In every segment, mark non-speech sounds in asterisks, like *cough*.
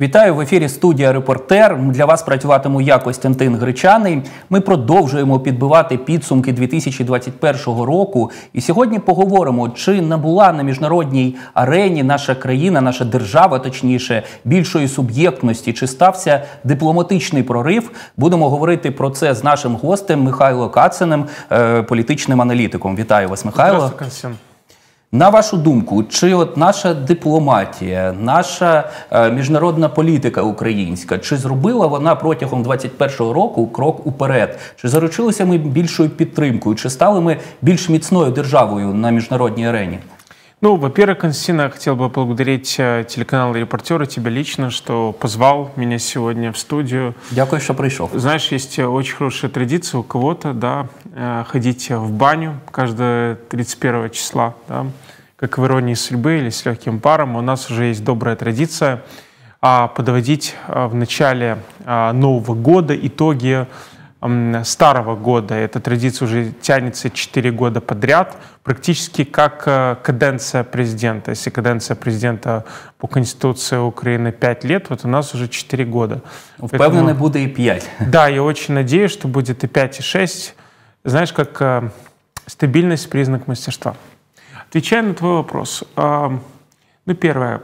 Вітаю в ефірі студія Репортер. Для вас працюватиму я Костянтин Гречаний. Ми продовжуємо підбивати підсумки 2021 року. І сьогодні поговоримо, чи набула на міжнародній арені наша країна, наша держава, точніше, більшої суб'єктності, чи стався дипломатичний прорив. Будемо говорити про це з нашим гостем Михайло Кациним, е, політичним аналітиком. Вітаю вас, Михайло. Здравствуй, Константин. На вашу думку, чи от наша дипломатія, наша е, міжнародна політика українська, чи зробила вона протягом 21-го року крок уперед? Чи заручилися ми більшою підтримкою? Чи стали ми більш міцною державою на міжнародній арені? Ну, во-первых, Константин, я хотел бы поблагодарить э, телеканал «Репортер» и тебя лично, что позвал меня сегодня в студию. Дякую, що прийшов. Знаешь, есть э, очень хорошая традиция у кого-то, да, э, ходить в баню каждое 31 числа, да, как в «Иронии судьбы» или с легким паром. У нас уже есть добрая традиция а, подводить в начале а, Нового года итоги старого года. Эта традиция уже тянется 4 года подряд, практически как э, каденция президента. Если каденция президента по Конституции Украины 5 лет, вот у нас уже 4 года. Впевнений, буде і 5. Да, я очень надеюсь, что будет и 5, и 6. Знаешь, как э, стабильность – признак мастерства. Отвечая на твой вопрос. э, ну, первое.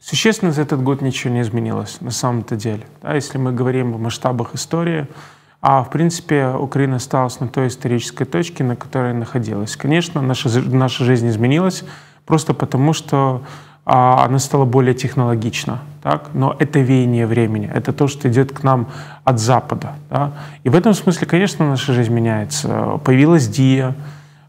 Существенно за этот год ничего не изменилось на самом-то деле. Да, если мы говорим в масштабах истории, а в принципе Украина осталась на той исторической точке, на которой находилась. Конечно, наша, наша жизнь изменилась просто потому, что а, она стала более технологична. Так? Но это веяние времени, это то, что идет к нам от Запада. Да? И в этом смысле, конечно, наша жизнь меняется. Появилась ДИА,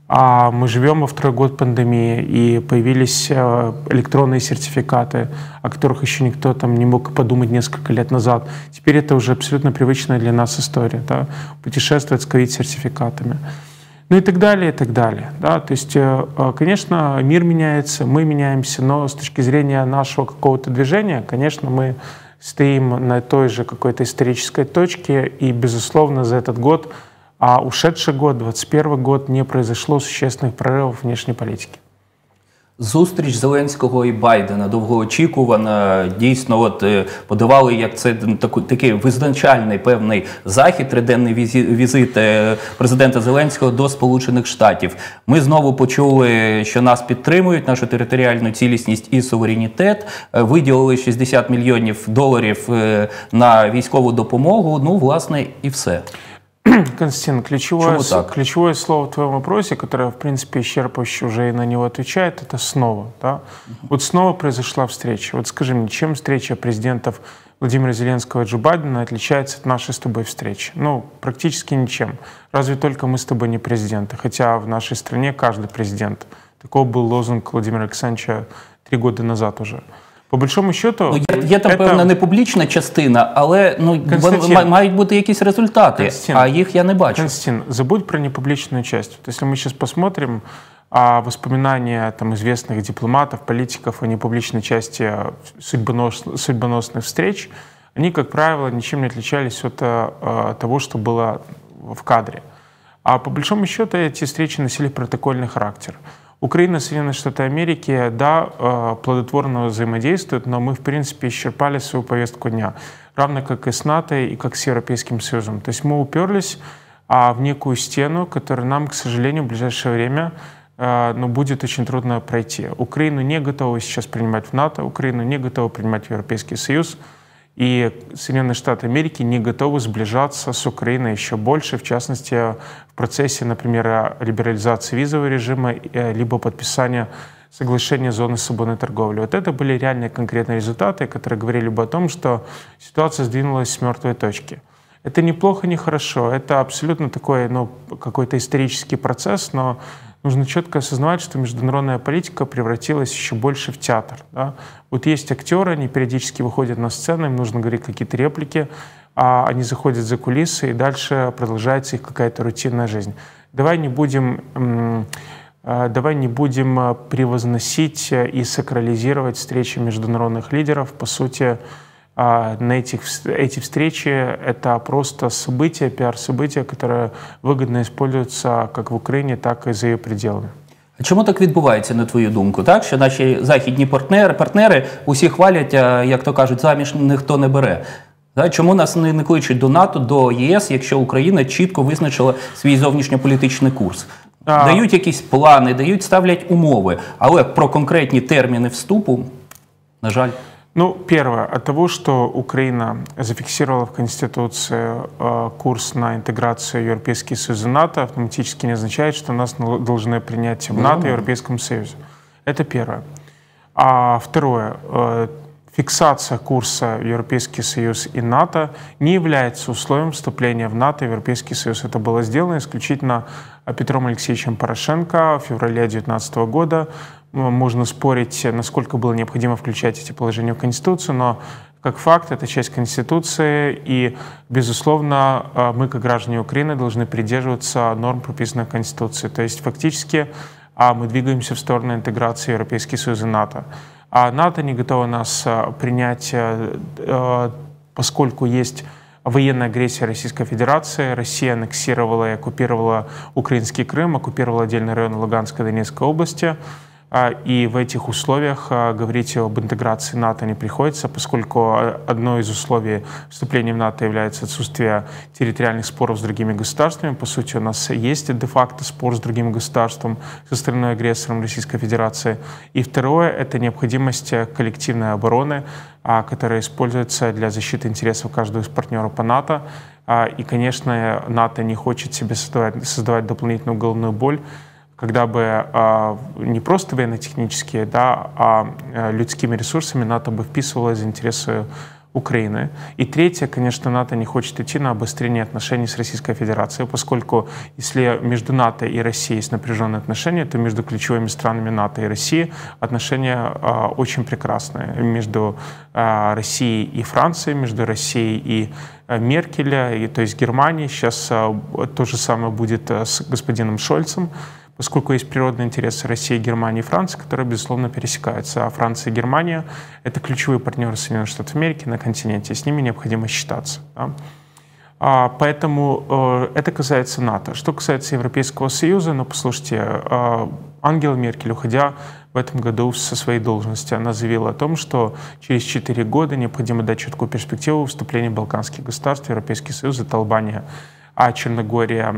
а мы живем во второй год пандемии, и появились э, электронные сертификаты, о которых еще никто там не мог подумать несколько лет назад. Теперь это уже абсолютно привычная для нас история, да? путешествовать с ковид-сертификатами. Ну и так далее, и так далее. Да? То есть, э, э, конечно, мир меняется, мы меняемся, но с точки зрения нашего какого-то движения, конечно, мы стоим на той же какой-то исторической точке, и, безусловно, за этот год а ушедший год, 2021 год, не произошло существенных прорывов внешней политики. Зустріч Зеленського і Байдена довгоочікувана. Дійсно, от е, подавали як це таку такий визначальний певний захід, триденний візі- візит е, президента Зеленського до Сполучених Штатів. Ми знову почули, що нас підтримують, нашу територіальну цілісність і суверенітет. Е, Виділили 60 мільйонів доларів на військову допомогу. Ну, власне, і все. *clears throat* Константин, ключевое, ключевое слово в твоем вопросе, которое, в принципе, исчерпывающе уже и на него отвечает, это снова. Да? Вот снова произошла встреча. Вот скажи мне, чем встреча президентов Владимира Зеленского и Джо Байдена отличается от нашей с тобой встречи? Ну, практически ничем. Разве только мы с тобой не президенты. Хотя в нашей стране каждый президент. Таков был лозунг Владимира Александровича три года назад уже. По большому счету... Ну, є, є там это- певна непублічна частина, але ну Константин. ма- мають бути якісь результати, Константин. а їх я не бачу. Константин, забудь про непубличную часть. Вот если мы сейчас посмотрим а, воспоминания там, известных дипломатов, политиков о непубличной части а, судьбонос- судьбоносных встреч, они, как правило, ничем не отличались от а, того, что было в кадре. А по большому счету эти встречи носили протокольный характер. Украина, Соединенные Штаты Америки, да, э, плодотворно взаимодействуют, но мы, в принципе, исчерпали свою повестку дня, равно как и с НАТО и как с Европейским Союзом. То есть мы уперлись а, в некую стену, которую нам, к сожалению, в ближайшее время э, ну, будет очень трудно пройти. Украину не готовы сейчас принимать в НАТО, Украину не готовы принимать в Европейский Союз, и Соединенные Штаты Америки не готовы сближаться с Украиной еще больше, в частности, процессе, например, либерализации визового режима, э, либо подписания соглашения зоны свободной торговли. Вот это были реальные конкретные результаты, которые говорили бы о том, что ситуация сдвинулась с мертвой точки. Это неплохо, не хорошо. Это абсолютно такой, ну, какой-то исторический процесс, но нужно четко осознавать, что международная политика превратилась еще больше в театр. да. Вот есть актеры, они периодически выходят на сцену, им нужно говорить какие-то реплики, а они заходят за кулисы, и дальше продолжается их какая-то рутинная жизнь. Давай не будем м, э, Давай не будем э, превозносить э, и сакрализировать встречи международных лидеров. По сути, а, на этих, вс- эти встречи — это просто события, пиар-события, которые выгодно используются как в Украине, так и за ее пределами. А чому так відбувається, на твою думку? Так, що наші західні партнери партнери усі хвалять, а як то кажуть, заміж ніхто не бере. Так, чому нас не, не кличуть до НАТО, до ЄС, якщо Україна чітко визначила свій зовнішньополітичний курс? А... Дають якісь плани, дають, ставлять умови, але про конкретні терміни вступу, на жаль. Ну, первое, от того, что Украина зафиксировала в Конституции э, курс на интеграцию Европейский Союз и НАТО, автоматически не означает, что нас должны принять в НАТО и Европейском Союзе. Это первое. А второе, э, фиксация курса Европейский Союз и НАТО не является условием вступления в НАТО и Европейский Союз. Это было сделано исключительно Петром Алексеевичем Порошенко в феврале 2019 года. Можно спорить, насколько было необходимо включать эти положения в Конституцию, но как факт, это часть Конституции, и, безусловно, мы, как граждане Украины, должны придерживаться норм, прописанных в Конституции. То есть, фактически, а мы двигаемся в сторону интеграции Европейский Союз и НАТО. А НАТО не готово нас э, принять, э, э, поскольку есть военная агрессия Российской Федерации. Россия аннексировала и оккупировала украинский Крым, оккупировала отдельный район Луганской и Донецкой области. А, и в этих условиях а, говорить об интеграции НАТО не приходится, поскольку одно из условий вступления в НАТО является отсутствие территориальных споров с другими государствами. По сути, у нас есть де-факто спор с другим государством, со стороной агрессором Российской Федерации. И второе — это необходимость коллективной обороны, а, которая используется для защиты интересов каждого из партнеров по НАТО. И, конечно, НАТО не хочет себе создавать, создавать дополнительную головную боль, когда бы э, не просто военно-технические, да, а э, людскими ресурсами НАТО бы вписывалось в интересы Украины. И третье, конечно, НАТО не хочет идти на обострение отношений с Российской Федерацией, поскольку если между НАТО и Россией есть напряженные отношения, то между ключевыми странами НАТО и Россией отношения э, очень прекрасные. Между э, Россией и Францией, между Россией и э, Меркеля, и, то есть Германией. Сейчас э, то же самое будет э, с господином Шольцем поскольку есть природные интересы России, Германии и Франции, которые, безусловно, пересекаются. А Франция и Германия — это ключевые партнеры Соединенных Штатов Америки на континенте, и с ними необходимо считаться. Да? А, поэтому э, это касается НАТО. Что касается Европейского Союза, ну, послушайте, э, Ангела Меркель, уходя в этом году со своей должности, она заявила о том, что через 4 года необходимо дать четкую перспективу вступления балканских государств в Европейский Союз. Это Албания, а Черногория,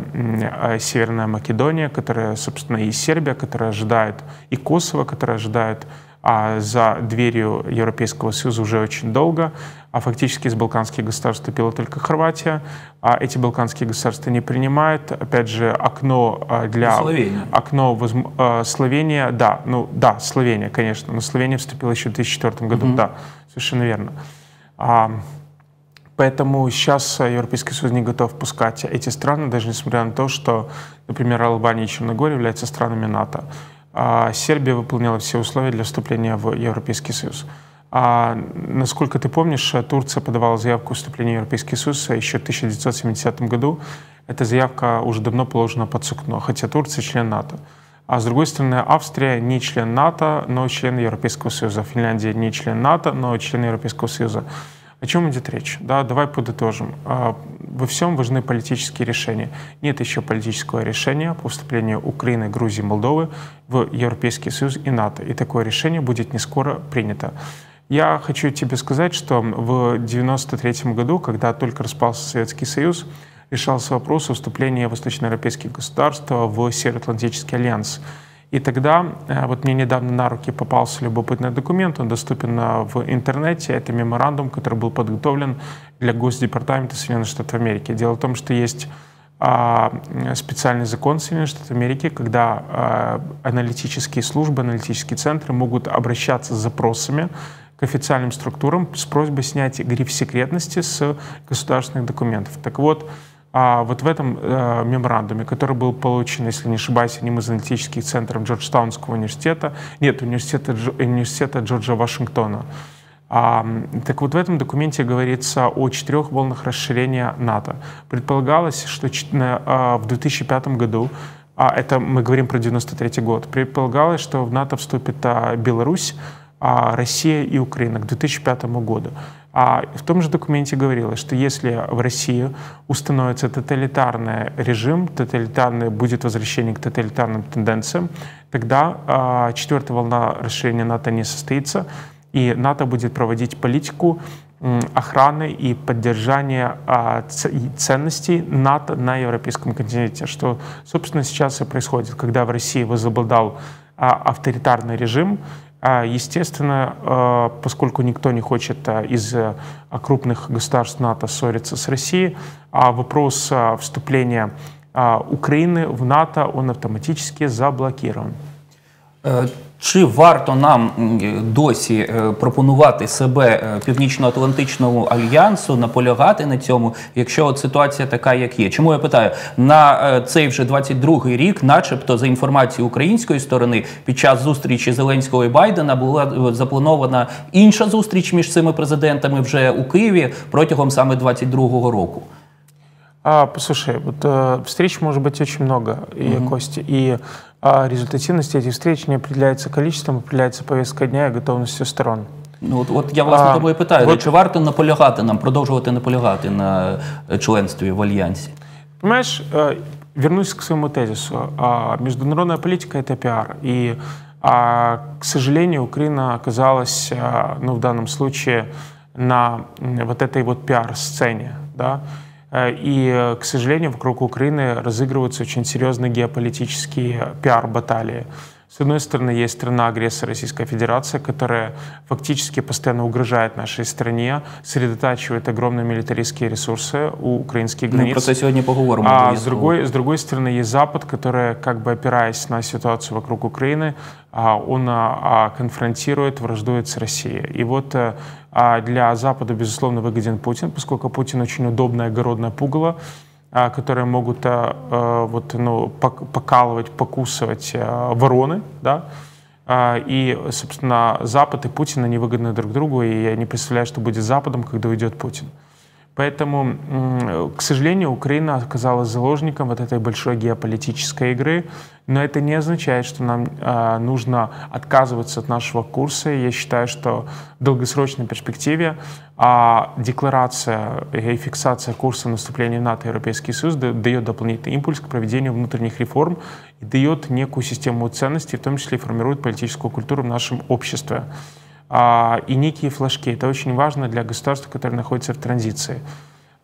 а Северная Македония, которая, собственно, и Сербия, которая ожидает, и Косово, которая ожидает а за дверью Европейского Союза уже очень долго, а фактически из балканских государств вступила только Хорватия, а эти балканские государства не принимают. Опять же, окно а, для... Словения. Окно возм... А, Словения, да, ну да, Словения, конечно, но Словения вступила еще в 2004 году, угу. да, совершенно верно. Поэтому сейчас Европейский Союз не готов пускать эти страны, даже несмотря на то, что, например, Албания и Черногория являются странами НАТО. А Сербия выполняла все условия для вступления в Европейский Союз. А, насколько ты помнишь, Турция подавала заявку вступления в Европейский Союз еще в 1970 году. Эта заявка уже давно положена под сукно, хотя Турция член НАТО. А с другой стороны, Австрия не член НАТО, но член Европейского Союза. Финляндия не член НАТО, но член Европейского Союза. О чем идет речь? Да, давай подытожим. А, во всем важны политические решения. Нет еще политического решения по вступлению Украины, Грузии, Молдовы в Европейский Союз и НАТО. И такое решение будет не скоро принято. Я хочу тебе сказать, что в 1993 году, когда только распался Советский Союз, решался вопрос о вступлении восточноевропейских государств в Североатлантический альянс. И тогда, э, вот мне недавно на руки попался любопытный документ, он доступен э, в интернете, это меморандум, который был подготовлен для Госдепартамента Соединенных Штатов Америки. Дело в том, что есть а, специальный закон Соединенных Штатов Америки, когда а, аналитические службы, аналитические центры могут обращаться с запросами к официальным структурам с просьбой снять гриф секретности с государственных документов. Так вот, а вот в этом э, меморандуме, который был получен, если не ошибаюсь, одним из аналитических центров Джорджтаунского университета, нет, университета, университета Джорджа Вашингтона, а, так вот в этом документе говорится о четырех волнах расширения НАТО. Предполагалось, что а, в 2005 году а это мы говорим про 93 год. Предполагалось, что в НАТО вступит а, Беларусь, а Россия и Украина к 2005 году. А в том же документе говорилось, что если в России установится тоталитарный режим, тоталитарный будет возвращение к тоталитарным тенденциям, тогда а, четвертая волна расширения НАТО не состоится, и НАТО будет проводить политику охраны и поддержания а, ценностей НАТО на европейском континенте, что, собственно, сейчас и происходит, когда в России возобладал а, авторитарный режим, а, естественно, поскольку никто не хочет из крупных государств НАТО ссориться с Россией, а вопрос вступления Украины в НАТО, он автоматически заблокирован. Э, Чи варто нам досі е, пропонувати себе е, північно-атлантичному альянсу, наполягати на цьому, якщо от ситуація така, як є? Чому я питаю на е, цей вже 22-й рік, начебто, за інформацією української сторони, під час зустрічі Зеленського і Байдена була запланована інша зустріч між цими президентами вже у Києві протягом саме 22-го року? А, послушай, вот э, встреч может быть очень много, и, угу. Костя, и а результативность этих встреч не определяется количеством, определяется повестка дня и готовностью сторон. Ну, от, от я власне тому і питаю, вот, чи варто наполягати нам, продовжувати наполягати на членстві в Альянсі? Понимаешь, э, вернусь к своему тезису. Международная политика — это пиар. И, к сожалению, Украина оказалась, ну, в данном случае, на вот этой вот пиар-сцене, да, Э, И, э, к сожалению, вокруг Украины разыгрываются очень серьезные геополитические пиар-баталии. С одной стороны, есть страна-агрессор Российская Федерация, которая фактически постоянно угрожает нашей стране, сосредотачивает огромные милитаристские ресурсы у украинских границ. Мы про это сегодня поговорим. А с другой, с другой стороны, есть Запад, который, как бы опираясь на ситуацию вокруг Украины, а, он а, конфронтирует, враждует с Россией. И вот э, для Запада, безусловно, выгоден Путин, поскольку Путин очень удобное огородное пугало, а, которые могут а, а, вот, ну, покалывать, покусывать вороны, да, и, собственно, Запад и Путин, они выгодны друг другу, и я не представляю, что будет с Западом, когда уйдет Путин. Поэтому, к сожалению, Украина оказалась заложником вот этой большой геополитической игры, но это не означает, что нам э, нужно отказываться от нашего курса. Я считаю, что в долгосрочной перспективе э, декларация и фиксация курса наступления в НАТО и Европейский Союз дает дополнительный импульс к проведению внутренних реформ и дает некую систему ценностей, в том числе и формирует политическую культуру в нашем обществе а, и некие флажки. Это очень важно для государства, которое находится в транзиции.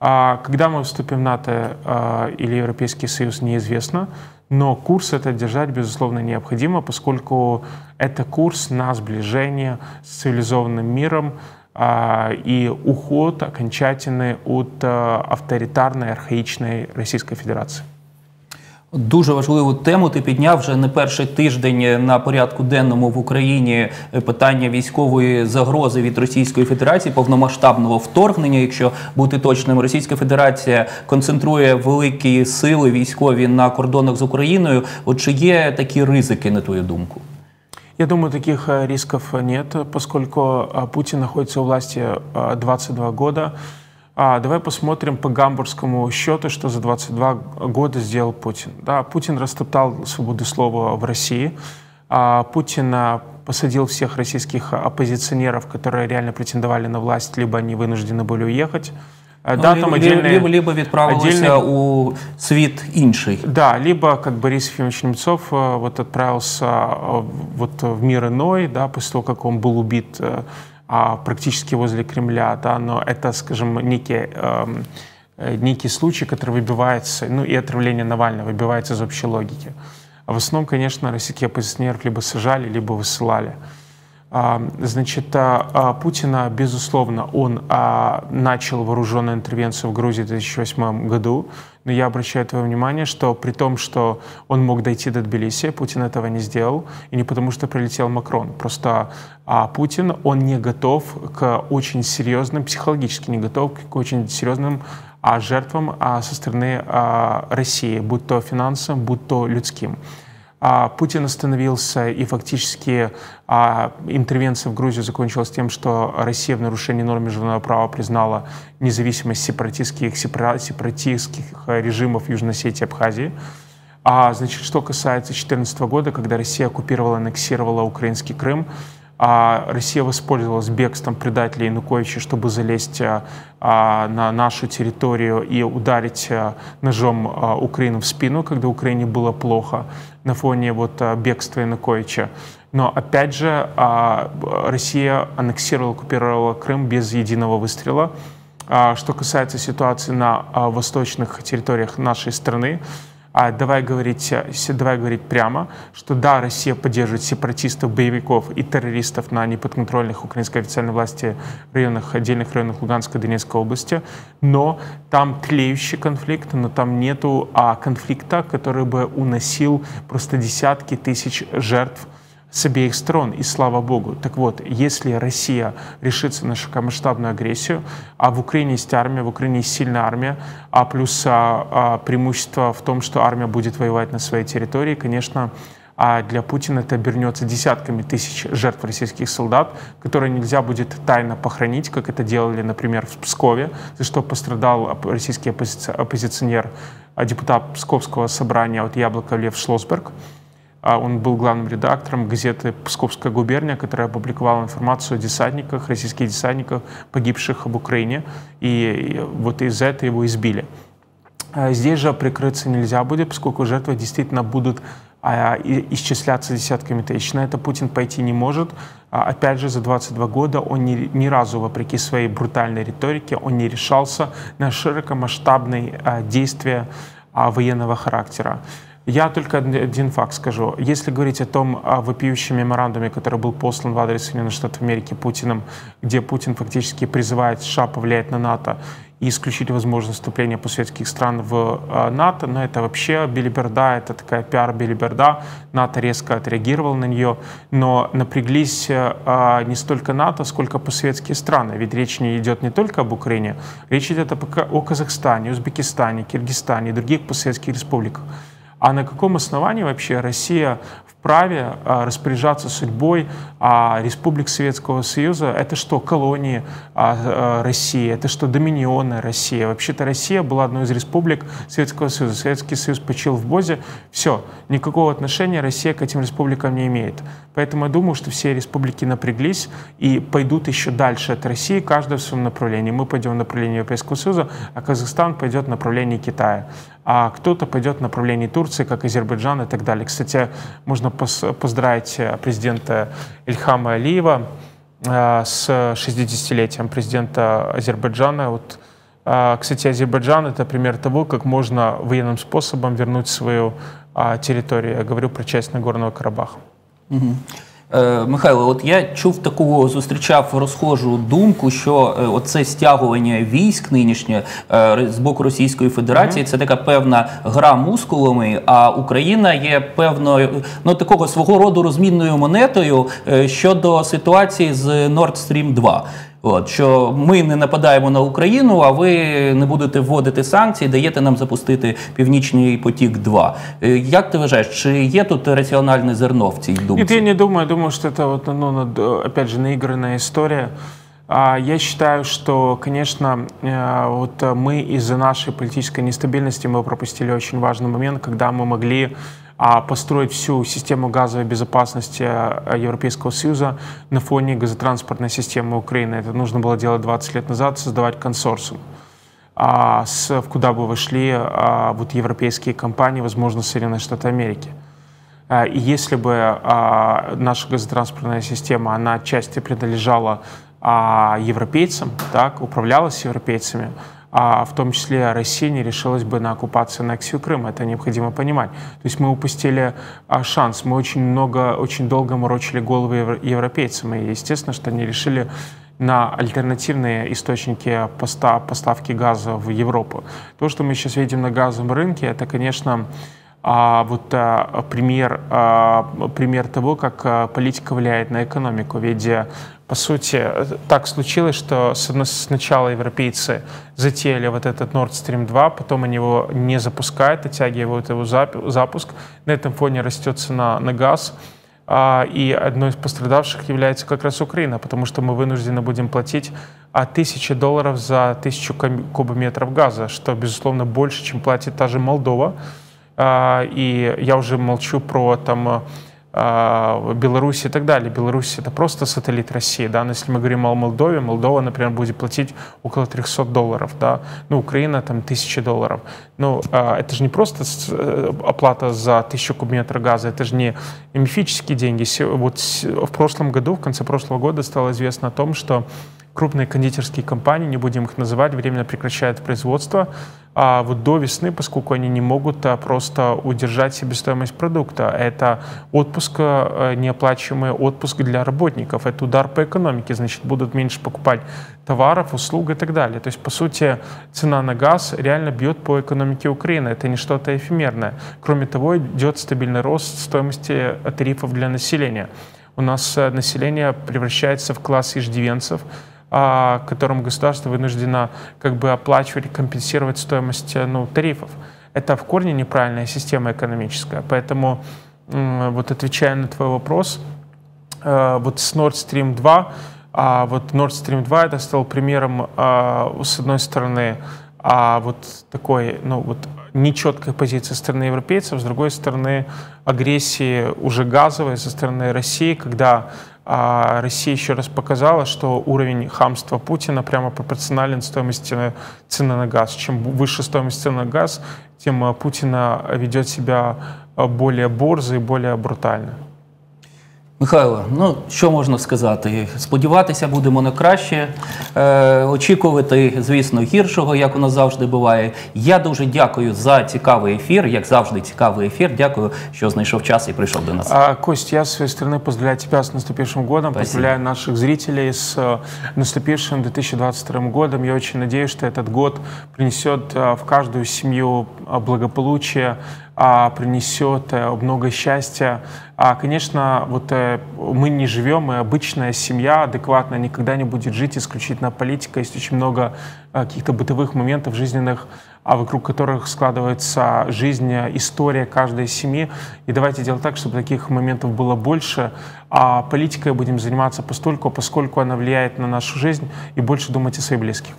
А, когда мы вступим в НАТО а, или Европейский Союз, неизвестно, но курс это держать, безусловно, необходимо, поскольку это курс на сближение с цивилизованным миром а, и уход окончательный от а, авторитарной, архаичной Российской Федерации. Дуже важливу тему ти підняв вже не перший тиждень на порядку денному в Україні питання військової загрози від Російської Федерації, повномасштабного вторгнення. Якщо бути точним, Російська Федерація концентрує великі сили військові на кордонах з Україною. От чи є такі ризики, на твою думку? Я думаю, таких рисков нет, поскольку Путин находится у власти 22 года. А, давай посмотрим по гамбургскому счету, что за 22 года сделал Путин. Да, Путин растоптал свободу слова в России. А, Путин а, посадил всех российских оппозиционеров, которые реально претендовали на власть, либо они вынуждены были уехать. А, ну, да, там отдельные, либо, либо відправилися у світ інший. Да, либо, как Борис Ефимович Немцов э, вот отправился э, вот в мир иной, да, после того, как он был убит э, а, практически возле Кремля, да, но это, скажем, некий, эм, э, некий случай, который выбивается, ну и отравление Навального выбивается из общей логики. А в основном, конечно, российские оппозиционеров либо сажали, либо высылали. А, значит, а, а, Путина, безусловно, он начал вооруженную интервенцию в Грузии в 2008 году, но я обращаю твое внимание, что при том, что он мог дойти до Тбилиси, Путин этого не сделал, и не потому, что прилетел Макрон. Просто а Путин, он не готов к очень серьезным, психологически не готов к очень серьезным а, жертвам а, со стороны а, России, будь то финансовым, будь то людским. А, Путин остановился, и фактически а, интервенция в Грузию закончилась тем, что Россия в нарушении норм международного права признала независимость сепаратистских, сепаратистских режимов Южной Осетии и Абхазии. А, значит, что касается 2014 года, когда Россия оккупировала, аннексировала украинский Крым, а Россия воспользовалась бегством предателей Януковича, чтобы залезть а, а, на нашу территорию и ударить а, ножом Украину в спину, когда Украине было плохо на фоне вот бегства Януковича. Но опять же, Россия аннексировала, оккупировала Крым без единого выстрела. Что касается ситуации на восточных территориях нашей страны, а давай говорить, э, давай говорить прямо, что да, Россия поддерживает сепаратистов, боевиков и террористов на неподконтрольных украинской официальной власти районах, отдельных районах Луганской и Донецкой области, но там тлеющий конфликт, но там нету а, конфликта, который бы уносил просто десятки тысяч жертв с обеих сторон, и слава богу. Так вот, если Россия решится на широкомасштабную агрессию, а в Украине есть армия, в Украине есть сильная армия, а плюс а, а, преимущество в том, что армия будет воевать на своей территории, конечно, а для Путина это обернется десятками тысяч жертв российских солдат, которые нельзя будет тайно похоронить, как это делали, например, в Пскове, за что пострадал российский оппози оппозиционер, а, депутат Псковского собрания от Яблока Лев Шлосберг. А он был главным редактором газеты «Псковская губерния», которая опубликовала информацию о десантниках, российских десантниках, погибших в Украине. И вот из-за этого его избили. А здесь же прикрыться нельзя будет, поскольку жертвы действительно будут а, исчисляться десятками тысяч. На это Путин пойти не может. Опять же, за 22 года он ни, ни разу, вопреки своей брутальной риторике, он не решался на широкомасштабные действия военного характера. Я только один факт скажу. Если говорить о том о вопиющем меморандуме, который был послан в адрес Соединенных Штатов Америки Путиным, где Путин фактически призывает США повлиять на НАТО и исключить возможность вступления постсоветских стран в а, НАТО, но это вообще билиберда, это такая пиар-билиберда. НАТО резко отреагировал на нее, но напряглись а, не столько НАТО, сколько постсоветские страны, ведь речь не идет не только об Украине, речь идет о Казахстане, Узбекистане, Киргизстане и других постсоветских республиках. А на каком основании вообще Россия вправе а, распоряжаться судьбой а республик Советского Союза. Это что, колонии а, России? Это что, доминионы России? Вообще-то Россия была одной из республик Советского Союза. Советский Союз почил в Бозе. Все, никакого отношения Россия к этим республикам не имеет. Поэтому я думаю, что все республики напряглись и пойдут еще дальше от России, каждая в своем направлении. Мы пойдем в направлении Европейского Союза, а Казахстан пойдет в направлении Китая. А кто-то пойдет в направлении Турции, как Азербайджан и так далее. Кстати, можно поздравить э, президента Ильхама Алиева э, с 60-летием президента Азербайджана. Вот, э, кстати, Азербайджан — это пример того, как можно военным способом вернуть свою территорию. Я говорю про часть Нагорного Карабаха. Угу. Е, Михайло, от я чув таку, зустрічав розхожу думку, що е, оце стягування військ нинішнє е, з боку Російської Федерації це така певна гра мускулами. А Україна є певною ну такого свого роду розмінною монетою щодо ситуації з Nord Stream 2. От що ми не нападаємо на Україну, а ви не будете вводити санкції, даєте нам запустити північний потік. 2 е, як ти вважаєш, чи є тут раціональне зерно в цій думці? Нет, я не думаю. Думаю, что это вот, ну, опять же, наигранная история. Я считаю, что, конечно, э, вот мы из-за нашей политической нестабильности мы пропустили очень важный момент, когда мы могли а построить всю систему газовой безопасности э, Европейского Союза на фоне газотранспортной системы Украины. Это нужно было делать 20 лет назад, создавать консорциум а, с, куда бы вошли а, вот европейские компании, возможно, Соединенные Штаты Америки. А, и если бы а, наша газотранспортная система, она отчасти принадлежала европейцам, так, управлялась европейцами, а в том числе Россия не решилась бы на оккупацию аннексию Крыма. Это необходимо понимать. То есть мы упустили а, шанс. Мы очень много, очень долго морочили головы европейцам. И естественно, что они решили на альтернативные источники постав, поставки газа в Европу. То, что мы сейчас видим на газовом рынке, это, конечно, а, вот а, пример, а, пример того, как а, политика влияет на экономику. Ведь по сути, так случилось, что сначала европейцы затеяли вот этот Nord Stream 2, потом они его не запускают, оттягивают его запуск. На этом фоне растет цена на газ. А, и одной из пострадавших является как раз Украина, потому что мы вынуждены будем платить от тысячи долларов за тысячу кубометров газа, что, безусловно, больше, чем платит та же Молдова. А, и я уже молчу про там Беларуси и так далее. Беларусь это просто сателлит России, да, но если мы говорим о Молдове, Молдова, например, будет платить около 300 долларов, да, ну, Украина там 1000 долларов. Ну, э, это же не просто э, оплата за 1000 кубометров газа, это же не мифические деньги. Вот в прошлом году, в конце прошлого года стало известно о том, что крупные кондитерские компании, не будем их называть, временно прекращают производство, а вот до весны, поскольку они не могут а, просто удержать себестоимость продукта. Это отпуск, а, неоплачиваемый отпуск для работников, это удар по экономике, значит, будут меньше покупать товаров, услуг и так далее. То есть, по сути, цена на газ реально бьет по экономике Украины. Это не что-то эфемерное. Кроме того, идет стабильный рост стоимости тарифов для населения. У нас э, население превращается в класс иждивенцев, которым государство вынуждено как бы оплачивать, компенсировать стоимость э, ну, тарифов. Это в корне неправильная система экономическая. Поэтому, вот отвечая на твой вопрос, э, вот с Nord Stream 2, а вот Nord Stream 2 это стал примером, а, с одной стороны, а вот такой, ну вот нечеткой позиции со стороны европейцев, с другой стороны агрессии уже газовой со стороны России, когда а Россия еще раз показала, что уровень хамства Путина прямо пропорционален стоимости цены на газ. Чем выше стоимость цены на газ, тем а, Путина ведет себя а, более борзо и более брутально. Михайло, ну що можна сказати? Сподіватися будемо на краще, е, очікувати, звісно, гіршого, як у нас завжди буває. Я дуже дякую за цікавий ефір, як завжди, цікавий ефір. Дякую, що знайшов час і прийшов до нас. А, Кость, я с своей стороны поздравляю тебя с наступившим годом, Спасибо. поздравляю наших зрителей с э, наступившим 2022 годом. Я очень надеюсь, что этот год принесет э, в каждую семью э, благополучие, а, Принесет э, много счастья. А, конечно, вот э, мы не живем, и обычная семья адекватная никогда не будет жить исключительно политика. Есть очень много э, каких-то бытовых моментов жизненных, а вокруг которых складывается жизнь, история каждой семьи. И давайте делать так, чтобы таких моментов было больше. А политикой будем заниматься постольку, поскольку она влияет на нашу жизнь, и больше думать о своих близких.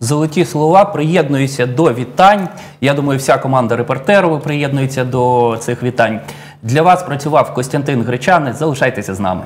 Золоті слова приєднуюся до вітань. Я думаю, вся команда репортеру приєднується до цих вітань. Для вас працював Костянтин Гречани. Залишайтеся з нами.